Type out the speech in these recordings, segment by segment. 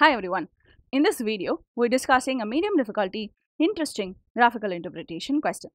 Hi everyone. In this video, we're discussing a medium difficulty, interesting graphical interpretation question.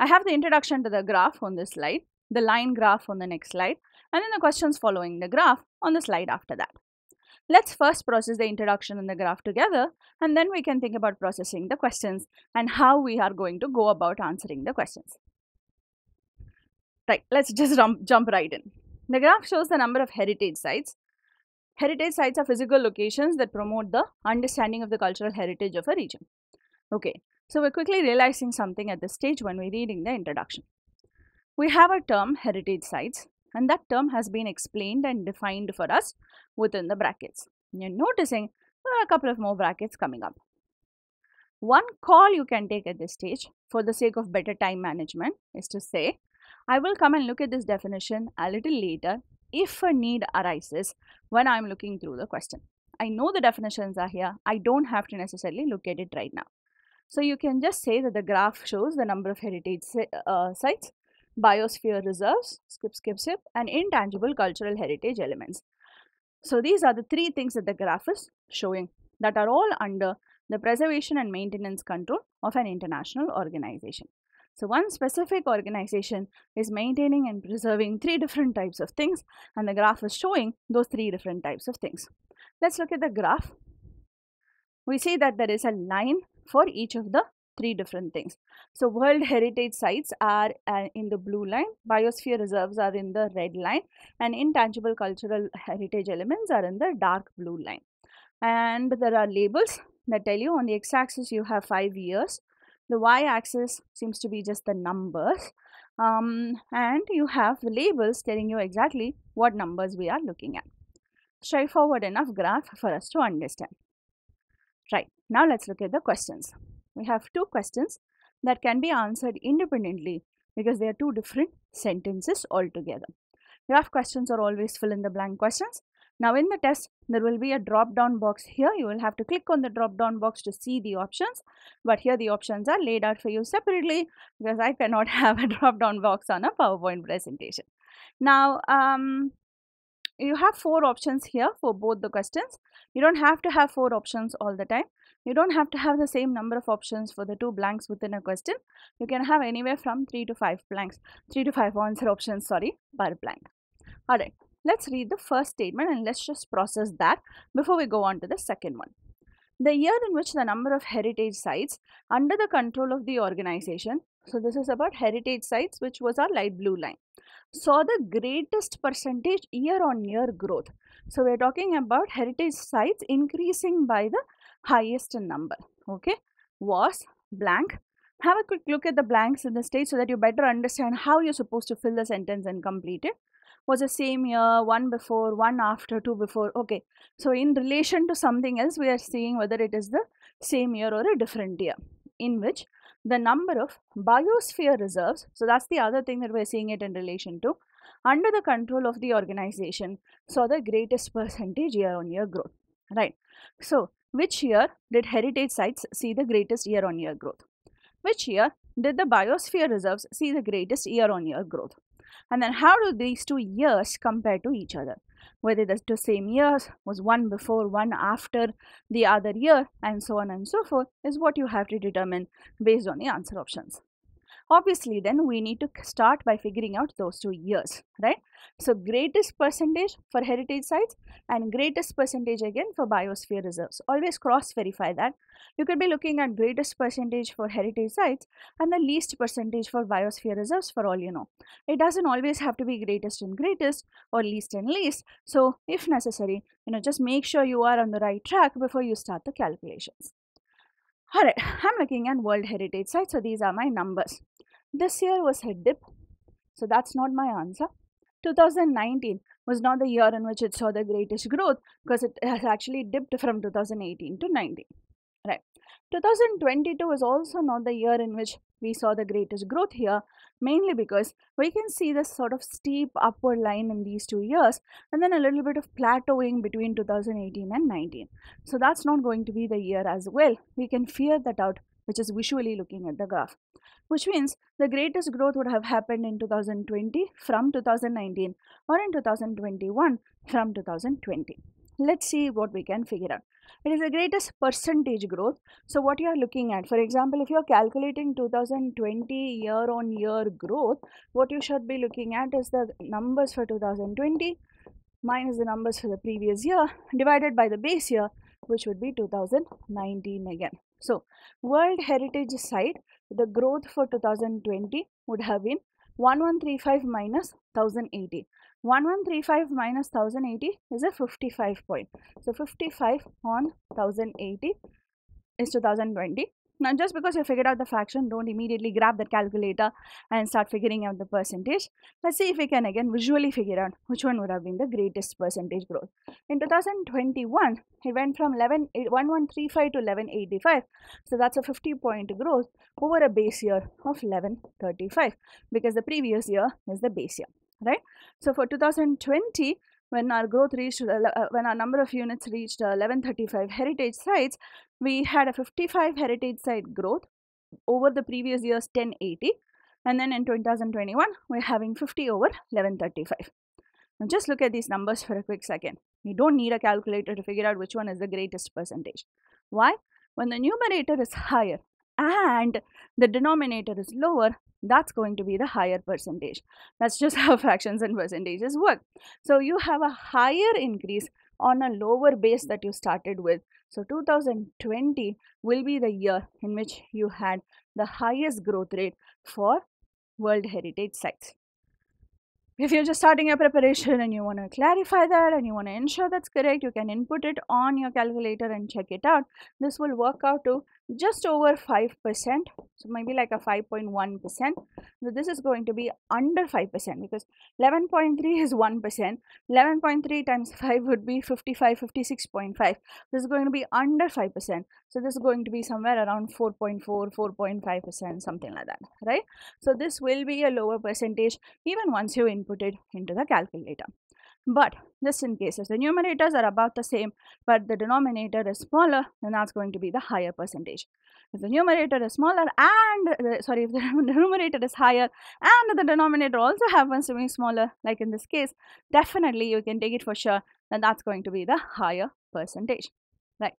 I have the introduction to the graph on this slide, the line graph on the next slide, and then the questions following the graph on the slide after that. Let's first process the introduction and the graph together, and then we can think about processing the questions and how we are going to go about answering the questions. Right, let's just jump, right in. The graph shows the number of heritage sites Heritage sites are physical locations that promote the understanding of the cultural heritage of a region. Okay, so we're quickly realizing something at this stage when we're reading the introduction. We have a term heritage sites and that term has been explained and defined for us within the brackets. You're noticing there are a couple of more brackets coming up. One call you can take at this stage for the sake of better time management is to say, I will come and look at this definition a little later if a need arises when I'm looking through the question. I know the definitions are here. I don't have to necessarily look at it right now. So you can just say that the graph shows the number of heritage uh, sites, biosphere reserves, skip, skip, skip, and intangible cultural heritage elements. So these are the three things that the graph is showing that are all under the preservation and maintenance control of an international organization. So one specific organization is maintaining and preserving three different types of things and the graph is showing those three different types of things. Let's look at the graph. We see that there is a line for each of the three different things. So World Heritage Sites are uh, in the blue line, Biosphere Reserves are in the red line and Intangible Cultural Heritage Elements are in the dark blue line. And there are labels that tell you on the x-axis you have five years, the y-axis seems to be just the numbers um, and you have the labels telling you exactly what numbers we are looking at. Straightforward enough graph for us to understand. Right, now let's look at the questions. We have two questions that can be answered independently because they are two different sentences altogether. Graph questions are always fill in the blank questions now in the test, there will be a drop down box here. You will have to click on the drop down box to see the options. But here the options are laid out for you separately because I cannot have a drop down box on a PowerPoint presentation. Now, um, you have four options here for both the questions. You don't have to have four options all the time. You don't have to have the same number of options for the two blanks within a question. You can have anywhere from three to five blanks, three to five answer options, sorry, per blank. All right. Let's read the first statement and let's just process that before we go on to the second one. The year in which the number of heritage sites under the control of the organization, so this is about heritage sites which was our light blue line, saw the greatest percentage year on year growth. So we're talking about heritage sites increasing by the highest number, okay, was blank. Have a quick look at the blanks in the stage so that you better understand how you're supposed to fill the sentence and complete it was the same year, one before, one after, two before. Okay, so in relation to something else, we are seeing whether it is the same year or a different year in which the number of biosphere reserves, so that's the other thing that we're seeing it in relation to, under the control of the organization saw the greatest percentage year on year growth, right? So, which year did heritage sites see the greatest year on year growth? Which year did the biosphere reserves see the greatest year on year growth? And then how do these two years compare to each other? Whether the two same years was one before, one after the other year, and so on and so forth, is what you have to determine based on the answer options. Obviously, then we need to start by figuring out those two years, right? So, greatest percentage for heritage sites and greatest percentage again for biosphere reserves. Always cross verify that. You could be looking at greatest percentage for heritage sites and the least percentage for biosphere reserves for all you know. It doesn't always have to be greatest and greatest or least and least. So, if necessary, you know, just make sure you are on the right track before you start the calculations. Alright, I'm looking at World Heritage Sites, so these are my numbers. This year was a dip, so that's not my answer. 2019 was not the year in which it saw the greatest growth because it has actually dipped from 2018 to 19. Right. 2022 is also not the year in which we saw the greatest growth here, mainly because we can see this sort of steep upward line in these two years and then a little bit of plateauing between 2018 and 19. So that's not going to be the year as well. We can fear that out, which is visually looking at the graph, which means the greatest growth would have happened in 2020 from 2019 or in 2021 from 2020. let's see what we can figure out. It is the greatest percentage growth. So what you are looking at, for example, if you are calculating 2020 year on year growth, what you should be looking at is the numbers for 2020 minus the numbers for the previous year divided by the base year, which would be 2019 again. So World Heritage Site, the growth for 2020 would have been 1135 minus 1080. 1135 minus 1080 is a 55 point. So 55 on 1080 is 2020. Now just because you figured out the fraction, don't immediately grab that calculator and start figuring out the percentage. Let's see if we can again visually figure out which one would have been the greatest percentage growth. In 2021, it went from 11, 1135 to 1185. So that's a 50 point growth over a base year of 1135 because the previous year is the base year right so for 2020 when our growth reached uh, when our number of units reached uh, 1135 heritage sites we had a 55 heritage site growth over the previous year's 1080 and then in 2021 we're having 50 over 1135 now just look at these numbers for a quick second. You don't need a calculator to figure out which one is the greatest percentage. Why? When the numerator is higher and the denominator is lower that's going to be the higher percentage. That's just how fractions and percentages work. So you have a higher increase on a lower base that you started with. So 2020 will be the year in which you had the highest growth rate for World Heritage Sites if you're just starting your preparation and you want to clarify that and you want to ensure that's correct you can input it on your calculator and check it out this will work out to just over 5 percent so maybe like a 5.1 percent. So this is going to be under 5 percent because 11.3 is 1 percent. 11.3 times 5 would be 55 56.5 this is going to be under 5 percent. So this is going to be somewhere around 4.4 4.5 percent something like that right? So this will be a lower percentage even once you input input it into the calculator. But just in case if the numerators are about the same but the denominator is smaller then that's going to be the higher percentage. If the numerator is smaller and the, sorry if the numerator is higher and the denominator also happens to be smaller like in this case definitely you can take it for sure then that's going to be the higher percentage. Right.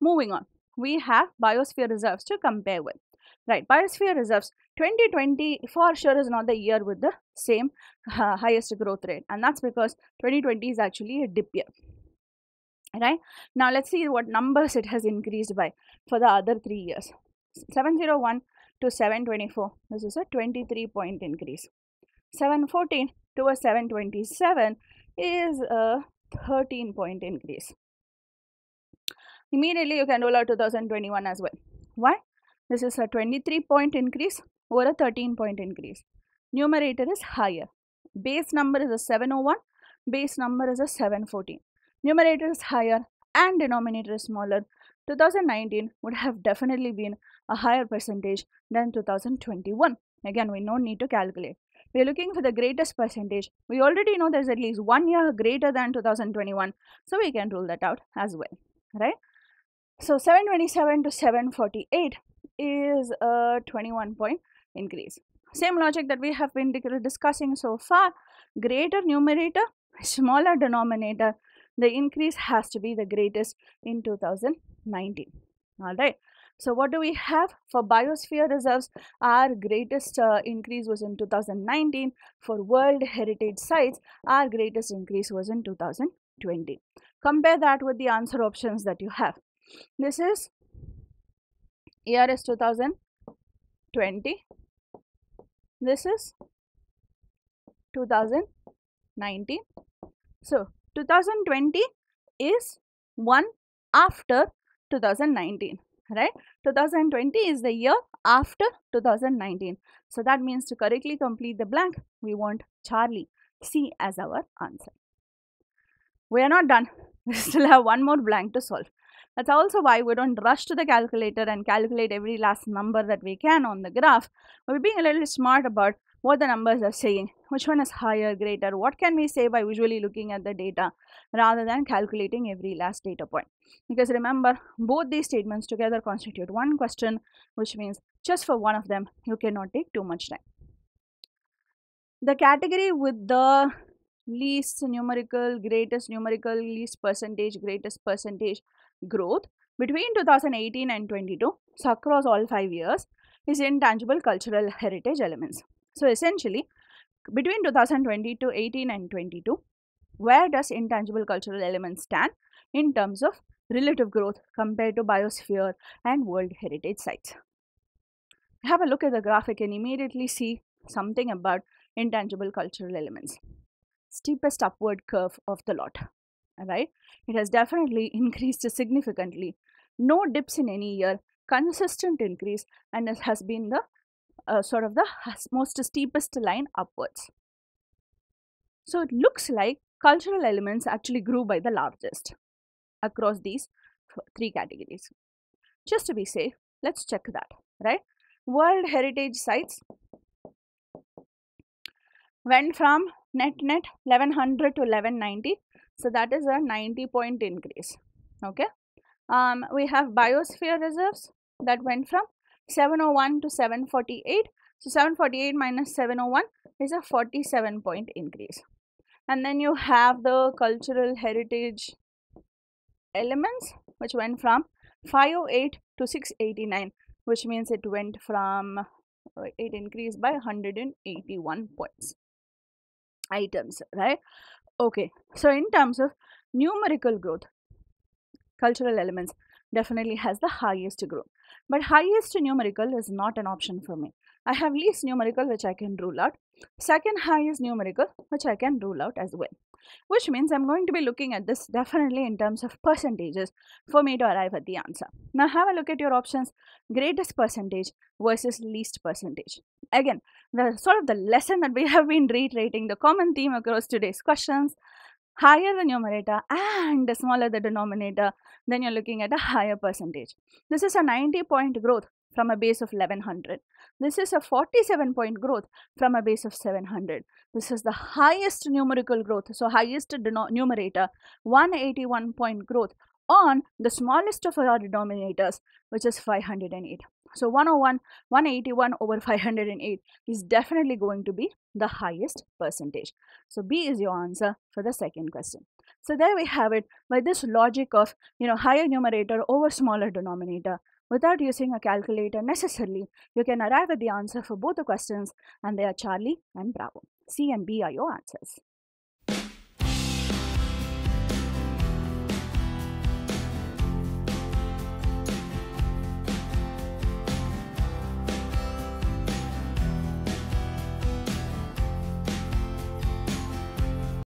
Moving on we have biosphere reserves to compare with. Right, biosphere reserves 2020 for sure is not the year with the same uh, highest growth rate and that's because 2020 is actually a dip year. Right, now let's see what numbers it has increased by for the other three years. 701 to 724, this is a 23 point increase. 714 to a 727 is a 13 point increase. Immediately you can roll out 2021 as well. Why? This is a 23 point increase over a 13 point increase. Numerator is higher. Base number is a 701, base number is a 714. Numerator is higher and denominator is smaller. 2019 would have definitely been a higher percentage than 2021. Again, we don't need to calculate. We are looking for the greatest percentage. We already know there's at least one year greater than 2021. So we can rule that out as well. Right? So 727 to 748 is a 21 point increase. Same logic that we have been discussing so far, greater numerator, smaller denominator, the increase has to be the greatest in 2019. All right. So what do we have for biosphere reserves? Our greatest uh, increase was in 2019. For World Heritage Sites, our greatest increase was in 2020. Compare that with the answer options that you have. This is year is 2020 this is 2019 so 2020 is one after 2019 right? 2020 is the year after 2019 so that means to correctly complete the blank we want charlie c as our answer. We are not done. We still have one more blank to solve that's also why we don't rush to the calculator and calculate every last number that we can on the graph. We're being a little smart about what the numbers are saying, which one is higher, greater, what can we say by visually looking at the data rather than calculating every last data point. Because remember, both these statements together constitute one question, which means just for one of them, you cannot take too much time. The category with the least numerical, greatest numerical, least percentage, greatest percentage growth between 2018 and 22, so across all five years, is intangible cultural heritage elements. So essentially, between 2020 to 18 and 22, where does intangible cultural elements stand in terms of relative growth compared to biosphere and world heritage sites? Have a look at the graphic and immediately see something about intangible cultural elements. Steepest upward curve of the lot, right? It has definitely increased significantly. No dips in any year, consistent increase, and it has been the uh, sort of the most steepest line upwards. So it looks like cultural elements actually grew by the largest across these three categories. Just to be safe, let's check that, right? World Heritage Sites went from net net 1100 to 1190 so that is a 90 point increase. Okay? Um, we have biosphere reserves that went from 701 to 748 so 748 minus 701 is a 47 point increase. And then you have the cultural heritage elements which went from 508 to 689 which means it went from uh, it increased by 181 points items right? Okay so in terms of numerical growth cultural elements definitely has the highest growth. But highest numerical is not an option for me. I have least numerical which i can rule out. Second highest numerical which i can rule out as well which means i'm going to be looking at this definitely in terms of percentages for me to arrive at the answer. Now have a look at your options. Greatest percentage versus least percentage. Again the sort of the lesson that we have been reiterating the common theme across today's questions higher the numerator and smaller the denominator then you're looking at a higher percentage. This is a 90 point growth from a base of 1100 this is a 47 point growth from a base of 700 this is the highest numerical growth so highest numerator 181 point growth on the smallest of our denominators which is 508 so 101, 181 over 508 is definitely going to be the highest percentage. So B is your answer for the second question. So there we have it by this logic of, you know, higher numerator over smaller denominator. Without using a calculator necessarily, you can arrive at the answer for both the questions and they are Charlie and Bravo. C and B are your answers.